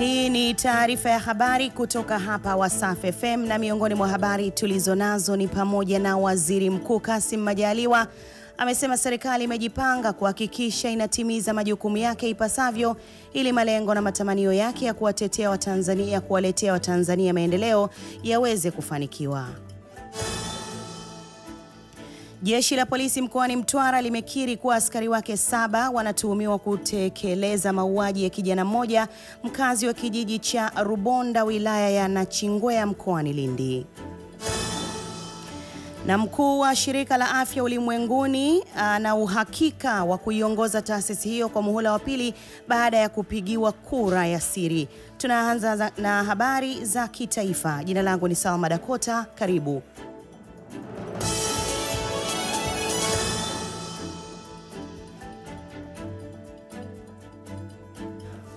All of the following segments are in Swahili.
Hii ni taarifa ya habari kutoka hapa Wasafi FM na miongoni mwa habari tulizo nazo ni pamoja na Waziri Mkuu Kassim Majaliwa amesema serikali imejipanga kuhakikisha inatimiza majukumu yake ipasavyo ili malengo na matamanio yake ya kuwatetea Watanzania kuwaletea Watanzania maendeleo yaweze kufanikiwa. Jeshi la polisi mkoani Mtwara limekiri kuwa askari wake saba wanatuhumiwa kutekeleza mauaji ya kijana mmoja mkazi wa kijiji cha Rubonda wilaya ya Nachingwea mkoani Lindi. Na mkuu wa shirika la afya ulimwenguni ana uhakika wa kuiongoza taasisi hiyo kwa muhula wa pili baada ya kupigiwa kura ya siri. Tunaanza na habari za kitaifa. Jina langu ni Salma Dakota, karibu.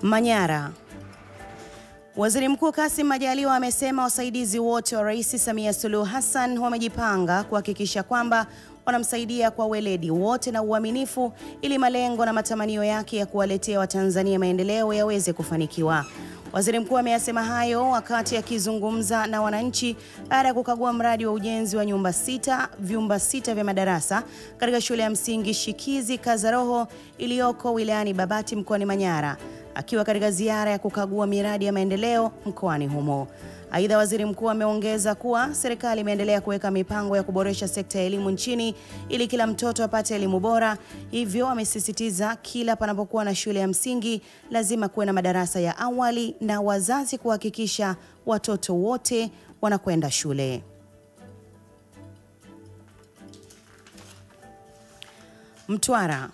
Manyara. Waziri Mkuu Kassim Majaliwa amesema wasaidizi wote wa Rais Samia Suluhu Hassan wamejipanga kuhakikisha kwamba wanamsaidia kwa weledi wote na uaminifu ili malengo na matamanio yake ya kuwaletea Watanzania maendeleo yaweze kufanikiwa. Waziri Mkuu ameyasema hayo wakati akizungumza na wananchi baada ya kukagua mradi wa ujenzi wa nyumba sita, vyumba sita vya madarasa katika shule ya msingi Shikizi Kazaroho iliyoko wilayani Babati mkoani Manyara akiwa katika ziara ya kukagua miradi ya maendeleo mkoani humo. Aidha, waziri mkuu ameongeza kuwa serikali imeendelea kuweka mipango ya kuboresha sekta ya elimu nchini ili kila mtoto apate elimu bora. Hivyo amesisitiza kila panapokuwa na shule ya msingi lazima kuwe na madarasa ya awali na wazazi kuhakikisha watoto wote wanakwenda shule. Mtwara.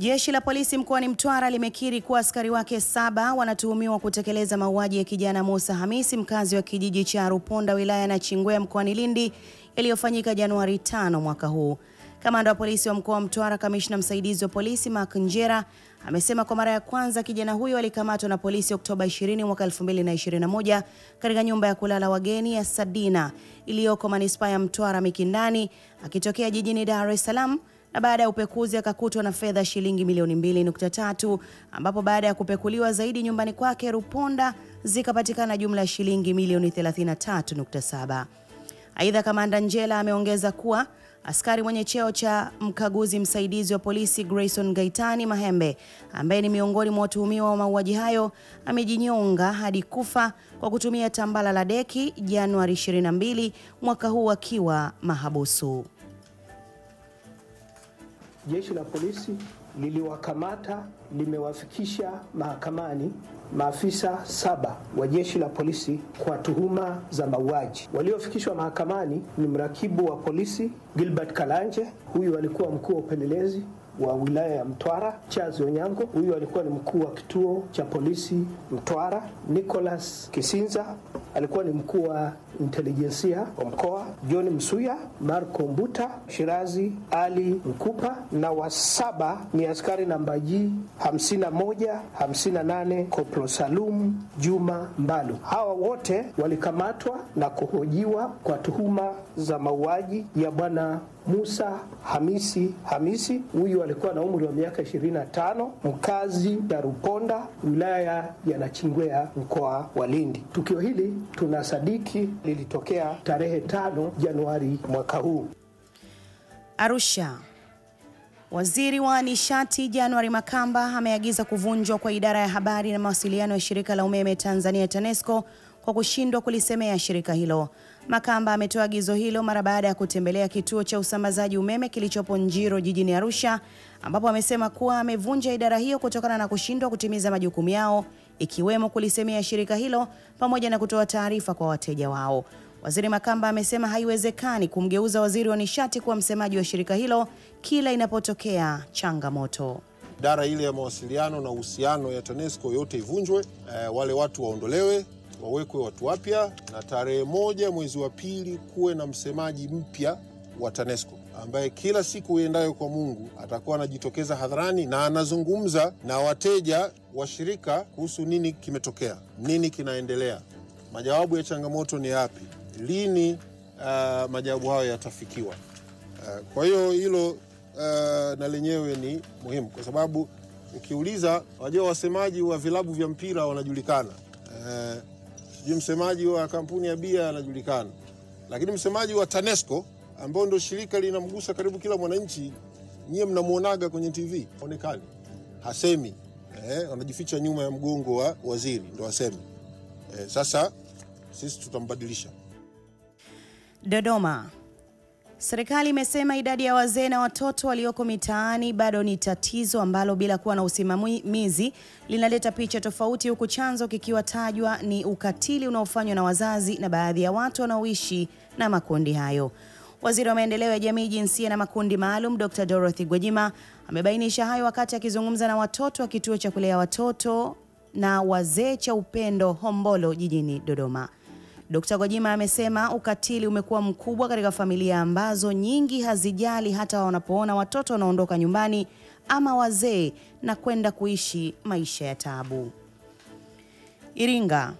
Jeshi la polisi mkoani Mtwara limekiri kuwa askari wake saba wanatuhumiwa kutekeleza mauaji ya kijana Musa Hamisi mkazi wa kijiji cha Ruponda wilaya na chingwea mkoani Lindi yaliyofanyika Januari 5 mwaka huu. Kamanda wa polisi wa mkoa wa Mtwara, kamishna msaidizi wa polisi Mark Njera amesema kwa mara ya kwanza kijana huyo alikamatwa na polisi Oktoba 20 mwaka 2021 katika nyumba ya kulala wageni ya Sadina iliyoko manispaa ya Mtwara Mikindani akitokea jijini Dar es Salaam na baada ya upekuzi akakutwa na fedha shilingi milioni 2.3 ambapo baada ya kupekuliwa zaidi nyumbani kwake Ruponda zikapatikana jumla ya shilingi milioni 33.7. Aidha, kamanda Njela ameongeza kuwa askari mwenye cheo cha mkaguzi msaidizi wa polisi Grayson Gaitani Mahembe ambaye ni miongoni mwa watuhumiwa wa mauaji hayo amejinyonga hadi kufa kwa kutumia tambala la deki Januari 22 mwaka huu akiwa mahabusu. Jeshi la polisi liliwakamata limewafikisha mahakamani maafisa saba wa jeshi la polisi kwa tuhuma za mauaji. Waliofikishwa mahakamani ni mrakibu wa polisi Gilbert Kalanje, huyu alikuwa mkuu wa upelelezi wa wilaya ya Mtwara. Charles Onyango, huyu alikuwa ni mkuu wa kituo cha polisi Mtwara. Nicholas Kisinza alikuwa ni mkuu wa intelijensia wa mkoa. John Msuya, Marco Mbuta, Shirazi Ali Mkupa na wasaba ni askari namba G 51 58 Koplo Salum Juma Mbalu. Hawa wote walikamatwa na kuhojiwa kwa tuhuma za mauaji ya bwana Musa Hamisi Hamisi. Huyu alikuwa na umri wa miaka 25, mkazi ya Ruponda, wilaya ya Nachingwea, mkoa wa Lindi. Tukio hili tunasadiki lilitokea tarehe tano Januari mwaka huu. Arusha. Waziri wa Nishati Januari Makamba ameagiza kuvunjwa kwa idara ya habari na mawasiliano ya shirika la umeme Tanzania TANESCO kwa kushindwa kulisemea shirika hilo. Makamba ametoa agizo hilo mara baada ya kutembelea kituo cha usambazaji umeme kilichopo Njiro jijini Arusha, ambapo amesema kuwa amevunja idara hiyo kutokana na kushindwa kutimiza majukumu yao ikiwemo kulisemea shirika hilo pamoja na kutoa taarifa kwa wateja wao. Waziri Makamba amesema haiwezekani kumgeuza waziri wa nishati kuwa msemaji wa shirika hilo kila inapotokea changamoto. Idara ile ya mawasiliano na uhusiano ya TANESCO yote ivunjwe, e, wale watu waondolewe, wawekwe watu wapya, na tarehe moja mwezi wa pili kuwe na msemaji mpya wa TANESCO ambaye kila siku iendayo kwa Mungu atakuwa anajitokeza hadharani na anazungumza na wateja wa shirika kuhusu nini kimetokea, nini kinaendelea, majawabu ya changamoto ni yapi, lini uh, majawabu hayo yatafikiwa. Uh, kwa hiyo hilo uh, na lenyewe ni muhimu kwa sababu Ukiuliza, wajua wasemaji wa vilabu vya mpira wanajulikana, eh, sijui msemaji wa kampuni ya bia anajulikana, lakini msemaji wa TANESCO ambao ndio shirika linamgusa karibu kila mwananchi, nyie mnamwonaga kwenye TV, onekani, hasemi eh, wanajificha nyuma ya mgongo wa waziri ndo asemi. Eh, sasa sisi tutambadilisha. Dodoma. Serikali imesema idadi ya wazee na watoto walioko mitaani bado ni tatizo ambalo bila kuwa na usimamizi linaleta picha tofauti, huku chanzo kikiwa tajwa ni ukatili unaofanywa na wazazi na baadhi ya watu wanaoishi na makundi hayo. Waziri wa maendeleo ya jamii, jinsia na makundi maalum, Dr. Dorothy Gwajima amebainisha hayo wakati akizungumza na watoto wa kituo cha kulea watoto na wazee cha Upendo Hombolo jijini Dodoma. Dkt. Gwajima amesema ukatili umekuwa mkubwa katika familia ambazo nyingi hazijali hata wanapoona watoto wanaondoka nyumbani ama wazee na kwenda kuishi maisha ya taabu. Iringa.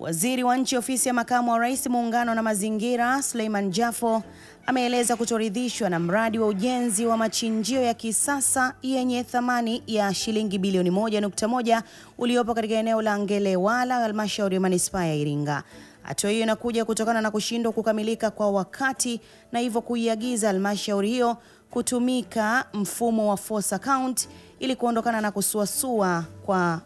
Waziri wa Nchi Ofisi ya Makamu wa Rais Muungano na Mazingira, Suleiman Jafo ameeleza kutoridhishwa na mradi wa ujenzi wa machinjio ya kisasa yenye thamani ya shilingi bilioni 1.1 uliopo katika eneo la Ngelewala, halmashauri ya manispaa ya Iringa. Hatua hiyo inakuja kutokana na kushindwa kukamilika kwa wakati na hivyo kuiagiza halmashauri hiyo kutumika mfumo wa force account ili kuondokana na kusuasua kwa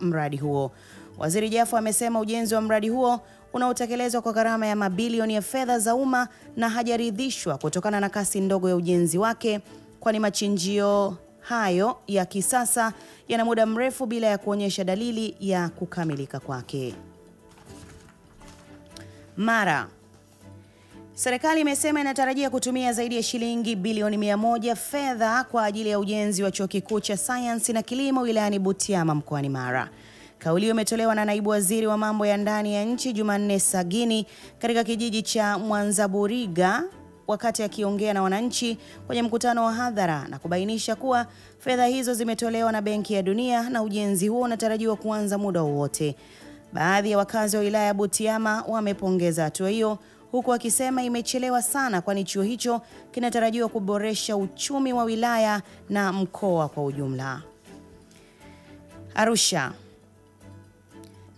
mradi huo. Waziri Jafo amesema ujenzi wa mradi huo unaotekelezwa kwa gharama ya mabilioni ya fedha za umma na hajaridhishwa kutokana na kasi ndogo ya ujenzi wake, kwani machinjio hayo ya kisasa yana muda mrefu bila ya kuonyesha dalili ya kukamilika kwake. Mara Serikali imesema inatarajia kutumia zaidi ya shilingi bilioni mia moja fedha kwa ajili ya ujenzi wa chuo kikuu cha sayansi na kilimo wilayani Butiama mkoani Mara. Kauli hiyo imetolewa na naibu waziri wa mambo ya ndani ya nchi Jumanne Sagini katika kijiji cha Mwanzaburiga wakati akiongea na wananchi kwenye mkutano wa hadhara na kubainisha kuwa fedha hizo zimetolewa na Benki ya Dunia na ujenzi huo unatarajiwa kuanza muda wowote. Baadhi ya wakazi wa wilaya ya Butiama wamepongeza hatua hiyo huku akisema imechelewa sana kwani chuo hicho kinatarajiwa kuboresha uchumi wa wilaya na mkoa kwa ujumla. Arusha.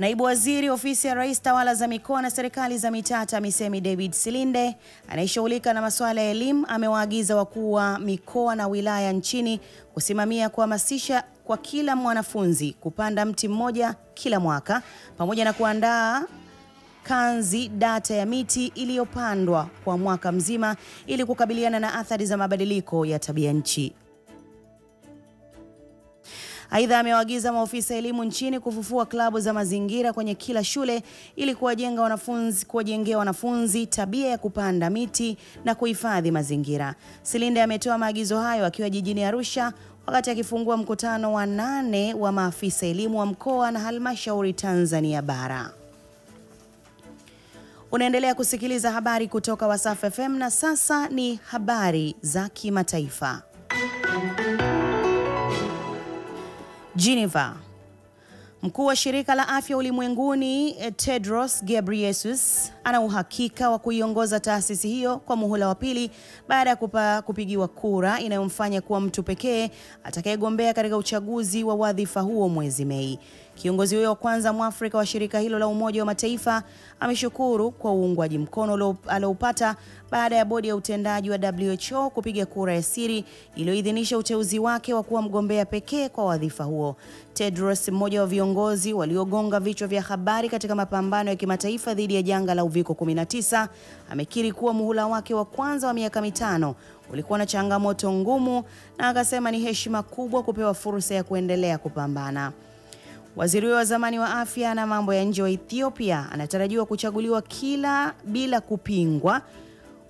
Naibu Waziri Ofisi ya Rais Tawala za Mikoa na Serikali za Mitaa TAMISEMI David Silinde anayeshughulika na masuala ya elimu amewaagiza wakuu wa mikoa na wilaya nchini kusimamia kuhamasisha kwa kila mwanafunzi kupanda mti mmoja kila mwaka pamoja na kuandaa kanzi data ya miti iliyopandwa kwa mwaka mzima ili kukabiliana na athari za mabadiliko ya tabia nchi. Aidha, amewaagiza maofisa elimu nchini kufufua klabu za mazingira kwenye kila shule ili kuwajenga wanafunzi, kuwajengea wanafunzi tabia ya kupanda miti na kuhifadhi mazingira. Silinde ametoa maagizo hayo akiwa jijini Arusha wakati akifungua mkutano wa nane wa maafisa elimu wa mkoa na halmashauri Tanzania bara. Unaendelea kusikiliza habari kutoka Wasafi FM na sasa ni habari za kimataifa. Geneva. Mkuu wa shirika la afya ulimwenguni Tedros Ghebreyesus ana uhakika wa kuiongoza taasisi hiyo kwa muhula wa pili baada ya kupigiwa kura inayomfanya kuwa mtu pekee atakayegombea katika uchaguzi wa wadhifa huo mwezi Mei. Kiongozi huyo wa kwanza Mwafrika wa shirika hilo la Umoja wa Mataifa ameshukuru kwa uungwaji mkono alioupata baada ya bodi ya utendaji wa WHO kupiga kura ya siri iliyoidhinisha uteuzi wake wa kuwa mgombea pekee kwa wadhifa huo. Tedros, mmoja wa viongozi waliogonga vichwa vya habari katika mapambano ya kimataifa dhidi ya janga la uviko 19, amekiri kuwa muhula wake wa kwanza wa miaka mitano ulikuwa na changamoto ngumu na akasema ni heshima kubwa kupewa fursa ya kuendelea kupambana. Waziri wa zamani wa afya na mambo ya nje wa Ethiopia anatarajiwa kuchaguliwa kila bila kupingwa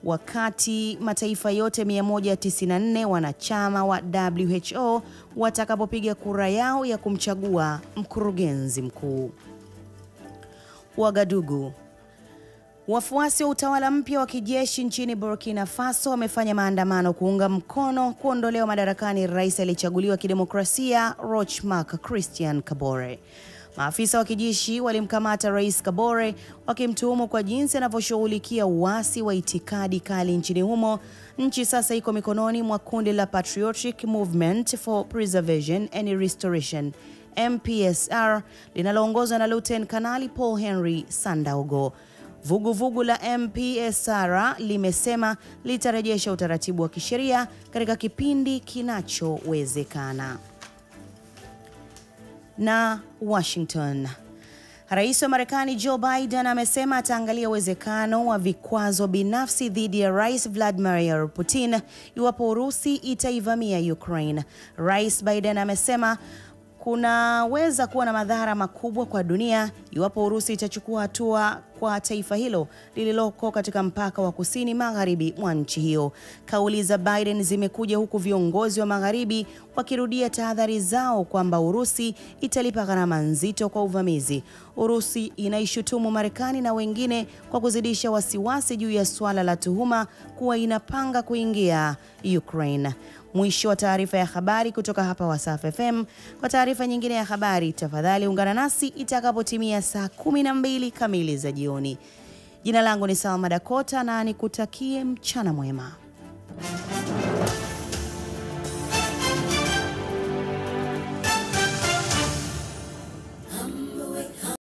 wakati mataifa yote 194 wanachama wa WHO watakapopiga kura yao ya kumchagua mkurugenzi mkuu. Wagadugu. Wafuasi wa utawala mpya wa kijeshi nchini Burkina Faso wamefanya maandamano kuunga mkono kuondolewa madarakani rais aliyechaguliwa kidemokrasia Roch Marc Christian Kabore. Maafisa wa kijeshi walimkamata Rais Kabore wakimtuhumu kwa jinsi anavyoshughulikia uasi wa itikadi kali nchini humo. Nchi sasa iko mikononi mwa kundi la Patriotic Movement for Preservation and Restoration MPSR linaloongozwa na Luteni Kanali Paul Henry Sandaogo. Vuguvugu vugu la MPSR limesema litarejesha utaratibu wa kisheria katika kipindi kinachowezekana. Na Washington. Rais wa Marekani Joe Biden amesema ataangalia uwezekano wa vikwazo binafsi dhidi ya Rais Vladimir Putin iwapo Urusi itaivamia Ukraine. Rais Biden amesema kunaweza kuwa na madhara makubwa kwa dunia iwapo Urusi itachukua hatua kwa taifa hilo lililoko katika mpaka wa kusini magharibi mwa nchi hiyo. Kauli za Biden zimekuja huku viongozi wa magharibi wakirudia tahadhari zao kwamba Urusi italipa gharama nzito kwa uvamizi. Urusi inaishutumu Marekani na wengine kwa kuzidisha wasiwasi juu ya suala la tuhuma kuwa inapanga kuingia Ukraine. Mwisho wa taarifa ya habari kutoka hapa Wasafi FM. Kwa taarifa nyingine ya habari, tafadhali ungana nasi itakapotimia saa 12 kamili za jioni. Jina langu ni Salma Dakota na nikutakie mchana mwema.